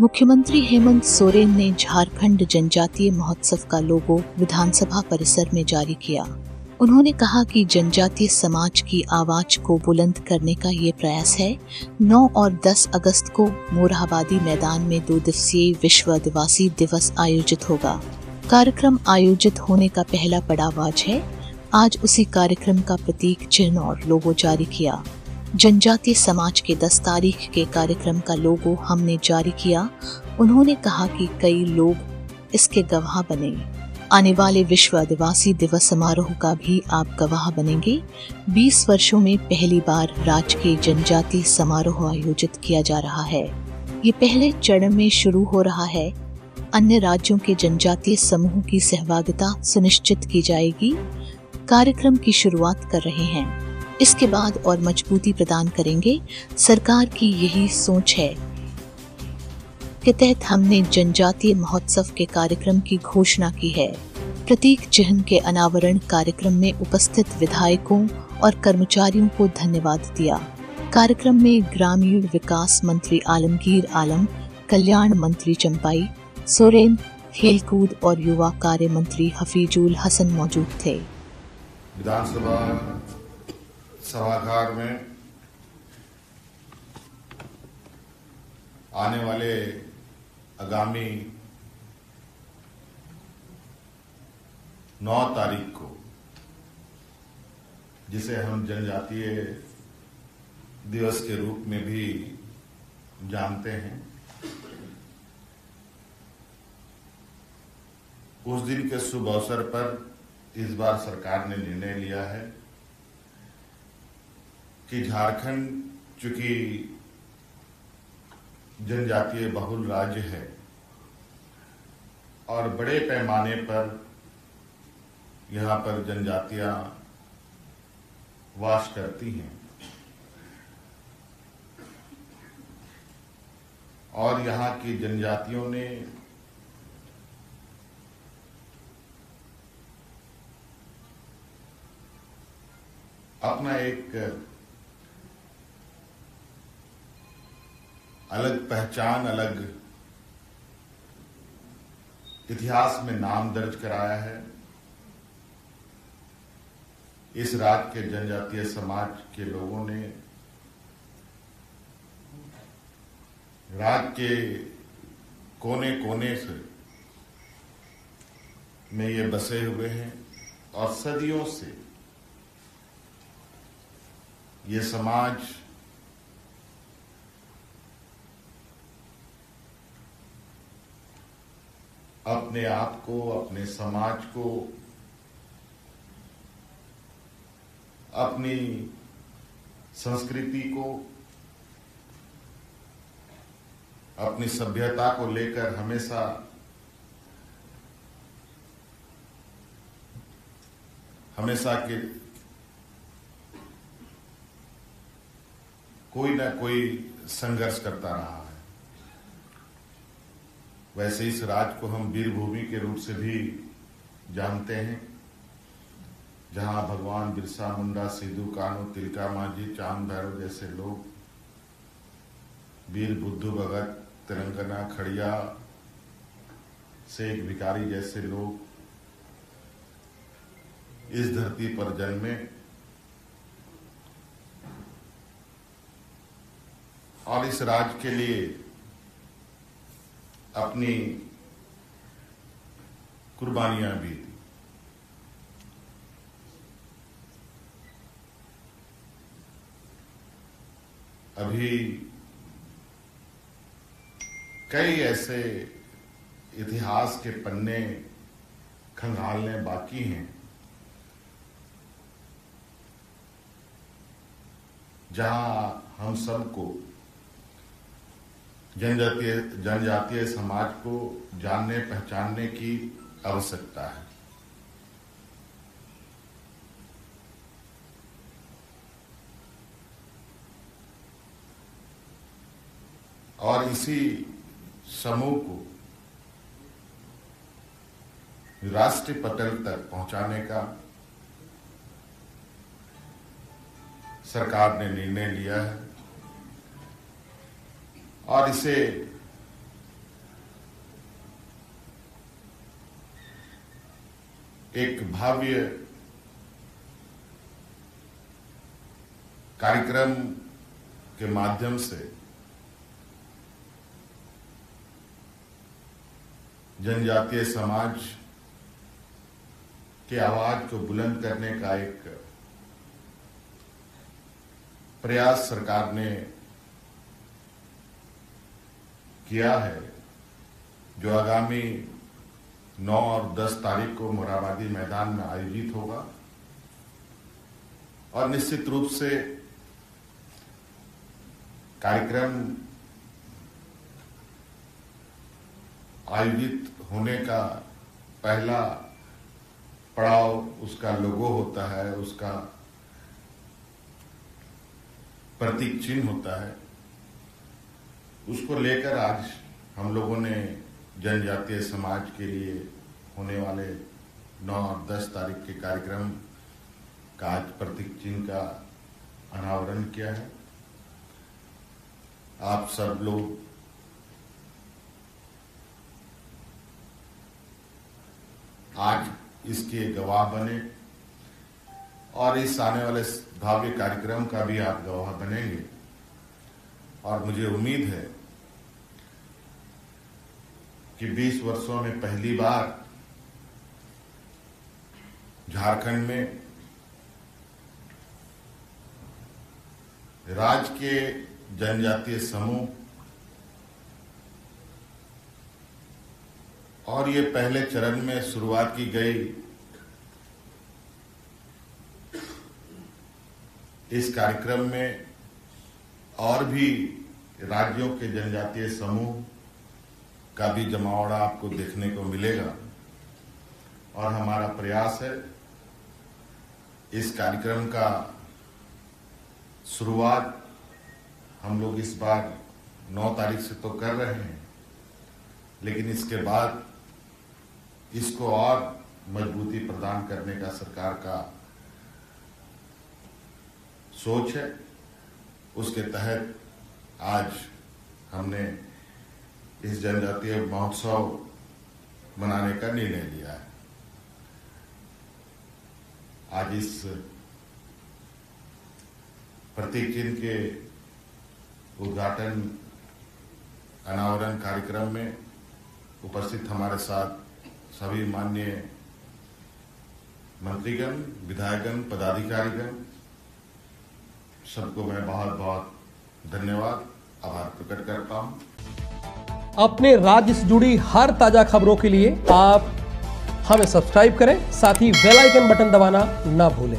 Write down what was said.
मुख्यमंत्री हेमंत सोरेन ने झारखंड जनजातीय महोत्सव का लोगो विधानसभा परिसर में जारी किया। उन्होंने कहा कि जनजातीय समाज की आवाज़ को बुलंद करने का ये प्रयास है। 9 और 10 अगस्त को मोरहाबादी मैदान में दो दिवसीय विश्व आदिवासी दिवस आयोजित होगा। कार्यक्रम आयोजित होने का पहला पड़ाव आज है। आज उसी कार्यक्रम का प्रतीक चिन्ह और लोगो जारी किया। जनजातीय समाज के 10 तारीख के कार्यक्रम का लोगो हमने जारी किया। उन्होंने कहा कि कई लोग इसके गवाह बने। आने वाले विश्व आदिवासी दिवस समारोह का भी आप गवाह बनेंगे। 20 वर्षों में पहली बार राज्य के जनजातीय समारोह आयोजित किया जा रहा है। ये पहले चरण में शुरू हो रहा है। अन्य राज्यों के जनजातीय समूह की सहभागिता सुनिश्चित की जाएगी। कार्यक्रम की शुरुआत कर रहे हैं। इसके बाद और मजबूती प्रदान करेंगे। सरकार की यही सोच है के तहत हमने जनजातीय महोत्सव के कार्यक्रम की घोषणा की है। प्रतीक चिन्ह के अनावरण कार्यक्रम में उपस्थित विधायकों और कर्मचारियों को धन्यवाद दिया। कार्यक्रम में ग्रामीण विकास मंत्री आलमगीर आलम, कल्याण मंत्री चंपाई, सोरेन, खेलकूद और युवा कार्य मंत्री हफीजुल हसन मौजूद थे। विधानसभा सभागार में आने वाले आगामी 9 तारीख को, जिसे हम जनजातीय दिवस के रूप में भी जानते हैं, उस दिन के शुभ अवसर पर इस बार सरकार ने निर्णय लिया है। कि झारखंड चूँकि जनजातीय बहुल राज्य है और बड़े पैमाने पर यहाँ पर जनजातियाँ वास करती हैं। और यहाँ की जनजातियों ने अपना एक अलग पहचान, अलग इतिहास में नाम दर्ज कराया है। इस राज्य के जनजातीय समाज के लोगों ने राज्य के कोने कोने से में ये बसे हुए हैं और सदियों से ये समाज अपने आप को, अपने समाज को, अपनी संस्कृति को, अपनी सभ्यता को लेकर हमेशा हमेशा के कोई ना कोई संघर्ष करता रहा। वैसे इस राज्य को हम वीरभूमि के रूप से भी जानते हैं। जहाँ भगवान बिरसा मुंडा, सिद्धू कानू तिलका मांझी, चाँद भैरव जैसे लोग, वीर बुद्धू भगत तेलंगाना खड़िया शेख भिकारी जैसे लोग इस धरती पर जन्मे। और इस राज्य के लिए अपनी कुर्बानियाँ भी दी। अभी कई ऐसे इतिहास के पन्ने खंगालने बाकी हैं, जहाँ हम सबको जनजातीय जनजातीय समाज को जानने, पहचानने की आवश्यकता है। और इसी समूह को राष्ट्रीय पटल तक पहुँचाने का सरकार ने निर्णय लिया है। और इसे एक भाव्य कार्यक्रम के माध्यम से जनजातीय समाज के आवाज़ को बुलंद करने का एक प्रयास सरकार ने किया है, जो आगामी 9 और 10 तारीख को मोराबादी मैदान में आयोजित होगा। और निश्चित रूप से कार्यक्रम आयोजित होने का पहला पड़ाव उसका लोगो होता है, उसका प्रतीक चिन्ह होता है। उसको लेकर आज हम लोगों ने जनजातीय समाज के लिए होने वाले 9 और 10 तारीख के कार्यक्रम का आज प्रतीक चिन्ह का अनावरण किया है। आप सब लोग आज इसके गवाह बने और इस आने वाले भाव्य कार्यक्रम का भी आप गवाह बनेंगे। और मुझे उम्मीद है कि 20 वर्षों में पहली बार झारखंड में राज्य के जनजातीय समूह और ये पहले चरण में शुरुआत की गई इस कार्यक्रम में और भी राज्यों के जनजातीय समूह का भी जमावड़ा आपको देखने को मिलेगा। और हमारा प्रयास है इस कार्यक्रम का शुरुआत हम लोग इस बार 9 तारीख से तो कर रहे हैं, लेकिन इसके बाद इसको और मजबूती प्रदान करने का सरकार का सोच है। उसके तहत आज हमने इस जनजातीय महोत्सव मनाने का निर्णय लिया है। आज इस प्रतीक चिन्ह के उद्घाटन, अनावरण कार्यक्रम में उपस्थित हमारे साथ सभी माननीय मंत्रीगण, विधायकगण, पदाधिकारीगण सबको मैं बहुत बहुत धन्यवाद। आभार प्रकट करता हूँ अपने राज्य से जुड़ी हर ताज़ा खबरों के लिए आप हमें सब्सक्राइब करें, साथ ही बेल आइकन बटन दबाना ना भूलें।